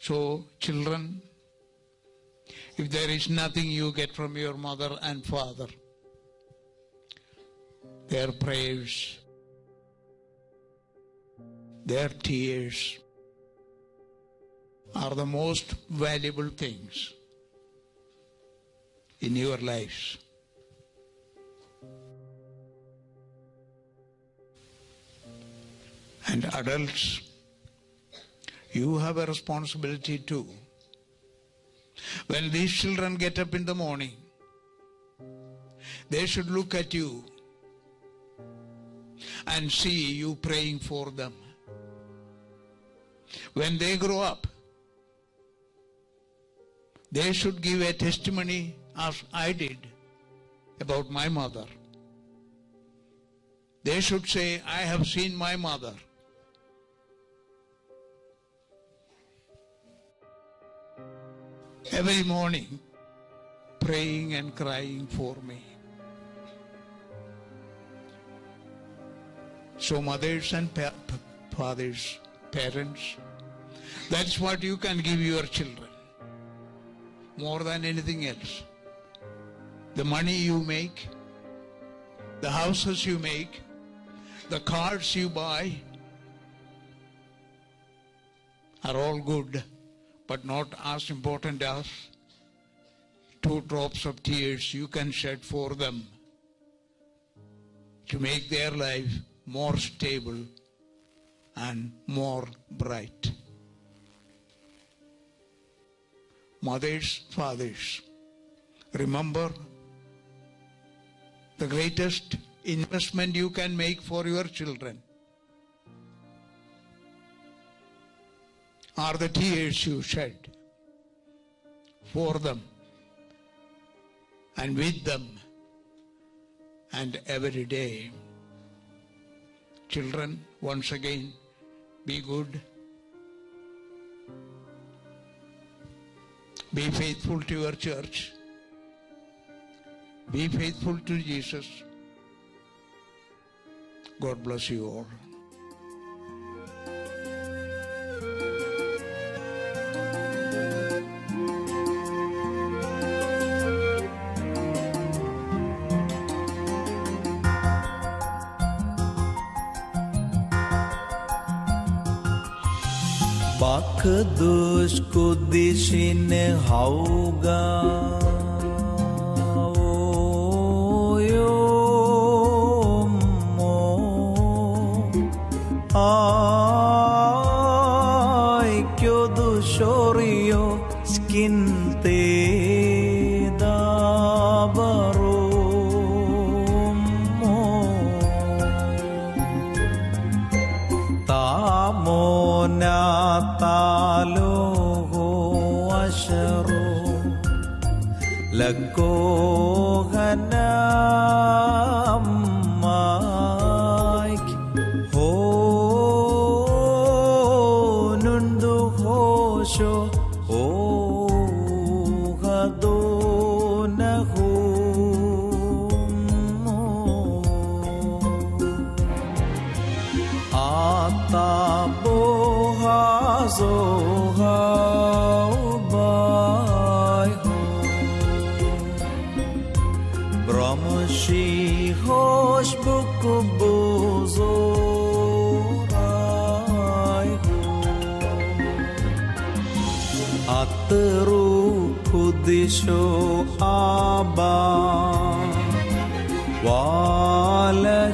So, children, if there is nothing you get from your mother and father, their prayers, their tears are the most valuable things in your lives. And adults, you have a responsibility too. When these children get up in the morning, they should look at you and see you praying for them. When they grow up, they should give a testimony as I did about my mother. They should say, I have seen my mother. Every morning, praying and crying for me. So, mothers and pa- fathers, parents, that's what you can give your children more than anything else. The money you make, the houses you make, the cars you buy are all good, but not as important as two drops of tears you can shed for them to make their life more stable and more bright. Mothers, fathers, remember the greatest investment you can make for your children are the tears you shed for them and with them and every day. Children, once again, be good. Be faithful to your church. Be faithful to Jesus. God bless you all. बाख दोष को दिशी ने हाऊगा আয় কেউ দোষরীয় স্কিনতে là cô Hana عطر خذ شعابا وعلى